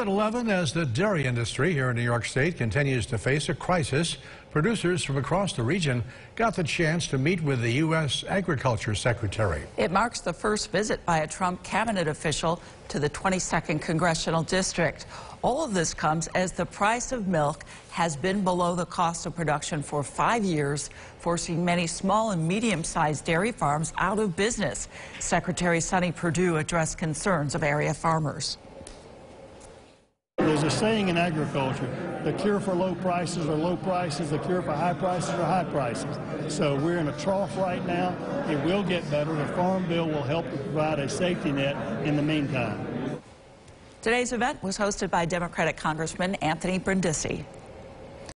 At 11, as the dairy industry here in New York State continues to face a crisis, producers from across the region got the chance to meet with the U.S. Agriculture Secretary. It marks the first visit by a Trump cabinet official to the 22nd Congressional District. All of this comes as the price of milk has been below the cost of production for five years, forcing many small and medium-sized dairy farms out of business. Secretary Sonny Perdue addressed concerns of area farmers. There's a saying in agriculture, the cure for low prices are low prices, the cure for high prices are high prices. So we're in a trough right now. It will get better. The Farm Bill will help to provide a safety net in the meantime. Today's event was hosted by Democratic Congressman Anthony Brindisi.